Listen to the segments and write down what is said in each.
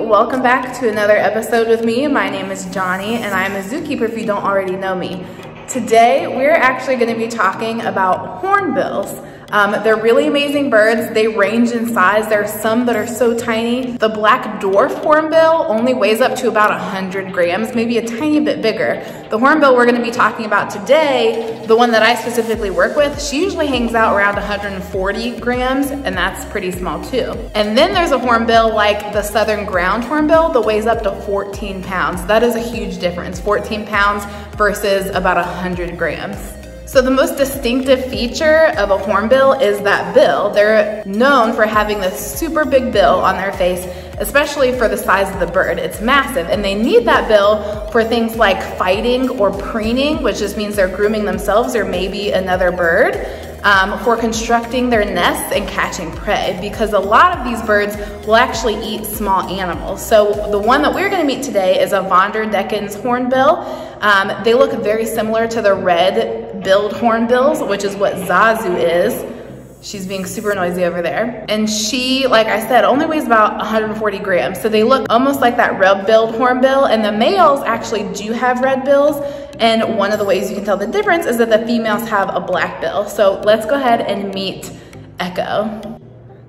welcome back to another episode with me. My name is Jawnie and I'm a zookeeper if you don't already know me. Today, we're actually gonna be talking about hornbills. Um, they're really amazing birds. They range in size. There are some that are so tiny. The black dwarf hornbill only weighs up to about 100 grams, maybe a tiny bit bigger. The hornbill we're gonna be talking about today, the one that I specifically work with, she usually hangs out around 140 grams, and that's pretty small too. And then there's a hornbill like the southern ground hornbill that weighs up to 14 pounds. That is a huge difference, 14 pounds versus about 100 grams. So the most distinctive feature of a hornbill is that bill. They're known for having this super big bill on their face, especially for the size of the bird. It's massive and they need that bill for things like fighting or preening, which just means they're grooming themselves or maybe another bird um, for constructing their nests and catching prey because a lot of these birds will actually eat small animals. So the one that we're gonna meet today is a Von der Decken's hornbill. Um, they look very similar to the red-billed hornbills, which is what Zazu is. She's being super noisy over there. And she, like I said, only weighs about 140 grams. So they look almost like that red-billed hornbill. And the males actually do have red bills. And one of the ways you can tell the difference is that the females have a black bill. So let's go ahead and meet Echo.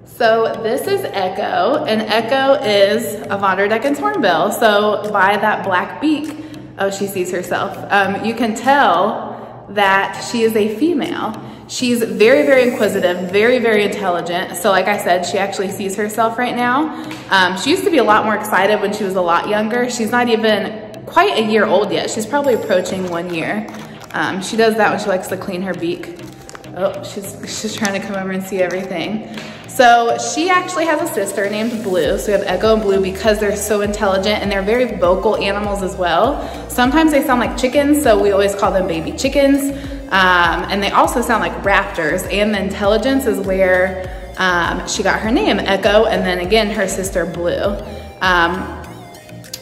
So this is Echo, and Echo is a Von der Decken's hornbill. So by that black beak, oh, she sees herself. Um, you can tell that she is a female. She's very, very inquisitive, very, very intelligent. So like I said, she actually sees herself right now. Um, she used to be a lot more excited when she was a lot younger. She's not even quite a year old yet. She's probably approaching one year. Um, she does that when she likes to clean her beak. Oh, she's, she's trying to come over and see everything. So she actually has a sister named Blue. So we have Echo and Blue because they're so intelligent and they're very vocal animals as well. Sometimes they sound like chickens, so we always call them baby chickens. Um, and they also sound like raptors. And the intelligence is where um, she got her name, Echo, and then again, her sister Blue. Um,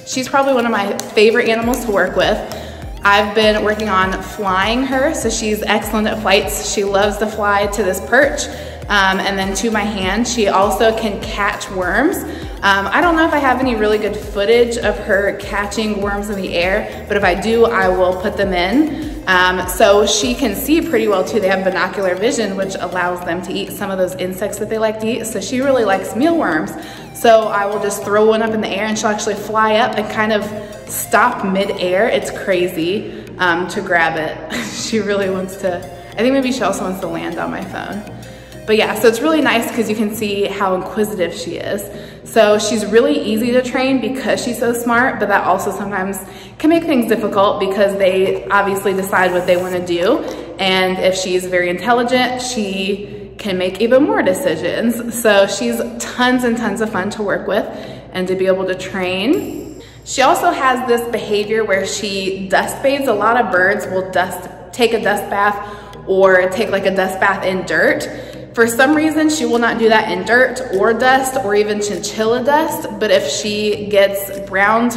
she's probably one of my favorite animals to work with. I've been working on flying her, so she's excellent at flights. She loves to fly to this perch. Um, and then to my hand, she also can catch worms. Um, I don't know if I have any really good footage of her catching worms in the air, but if I do, I will put them in. Um, so she can see pretty well too. They have binocular vision, which allows them to eat some of those insects that they like to eat. So she really likes mealworms. So I will just throw one up in the air and she'll actually fly up and kind of stop mid-air. It's crazy um, to grab it. she really wants to, I think maybe she also wants to land on my phone. But yeah, so it's really nice because you can see how inquisitive she is. So she's really easy to train because she's so smart, but that also sometimes can make things difficult because they obviously decide what they want to do. And if she's very intelligent, she can make even more decisions. So she's tons and tons of fun to work with and to be able to train. She also has this behavior where she dust bathes. A lot of birds will dust, take a dust bath or take like a dust bath in dirt. For some reason, she will not do that in dirt or dust or even chinchilla dust, but if she gets brown,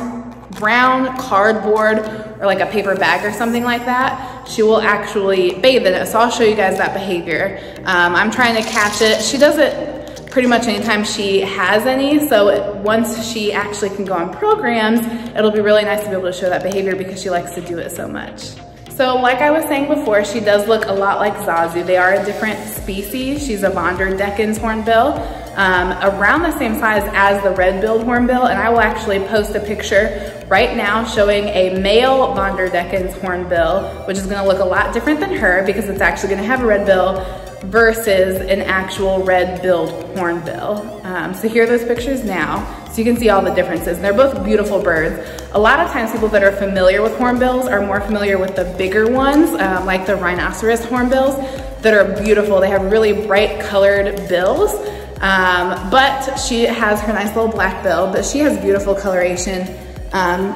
brown cardboard or like a paper bag or something like that, she will actually bathe in it. So I'll show you guys that behavior. Um, I'm trying to catch it. She does it pretty much anytime she has any. So once she actually can go on programs, it'll be really nice to be able to show that behavior because she likes to do it so much. So like I was saying before, she does look a lot like Zazu. They are a different species. She's a Von der Decken's hornbill, um, around the same size as the red-billed hornbill, and I will actually post a picture right now showing a male Von der Decken's hornbill, which is gonna look a lot different than her because it's actually gonna have a red bill versus an actual red-billed hornbill. Um, so here are those pictures now. So you can see all the differences. They're both beautiful birds. A lot of times people that are familiar with hornbills are more familiar with the bigger ones, um, like the rhinoceros hornbills that are beautiful. They have really bright colored bills. Um, but she has her nice little black bill, but she has beautiful coloration. Um,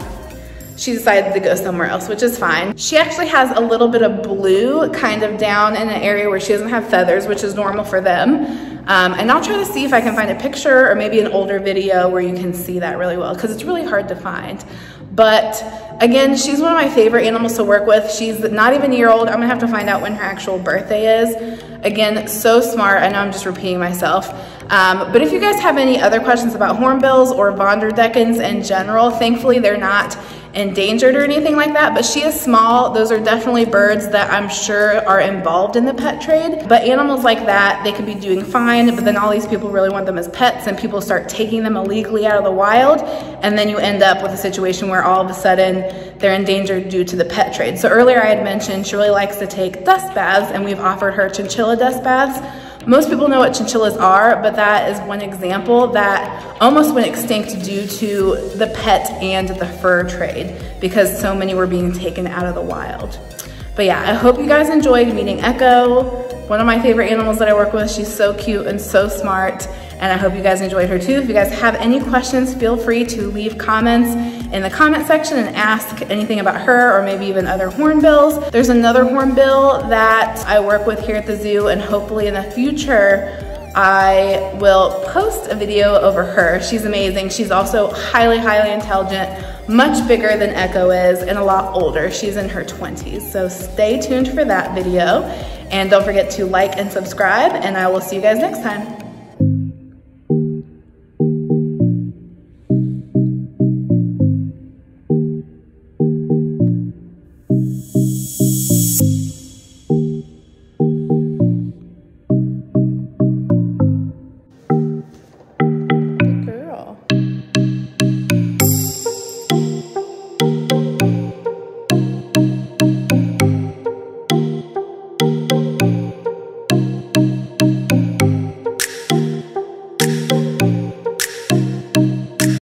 she decided to go somewhere else, which is fine. She actually has a little bit of blue kind of down in an area where she doesn't have feathers, which is normal for them. Um, and I'll try to see if I can find a picture or maybe an older video where you can see that really well because it's really hard to find. But again, she's one of my favorite animals to work with. She's not even a year old. I'm gonna have to find out when her actual birthday is. Again, so smart. I know I'm just repeating myself. Um, but if you guys have any other questions about hornbills or Von der Decken's in general, thankfully they're not endangered or anything like that, but she is small. Those are definitely birds that I'm sure are involved in the pet trade. But animals like that, they could be doing fine, but then all these people really want them as pets and people start taking them illegally out of the wild. And then you end up with a situation where all of a sudden they're endangered due to the pet trade. So earlier I had mentioned she really likes to take dust baths and we've offered her chinchilla dust baths. Most people know what chinchillas are, but that is one example that almost went extinct due to the pet and the fur trade because so many were being taken out of the wild. But yeah, I hope you guys enjoyed meeting Echo, one of my favorite animals that I work with. She's so cute and so smart and I hope you guys enjoyed her too. If you guys have any questions, feel free to leave comments in the comment section and ask anything about her or maybe even other hornbills. There's another hornbill that I work with here at the zoo and hopefully in the future I will post a video over her. She's amazing. She's also highly, highly intelligent, much bigger than Echo is, and a lot older. She's in her 20s. So stay tuned for that video. And don't forget to like and subscribe, and I will see you guys next time.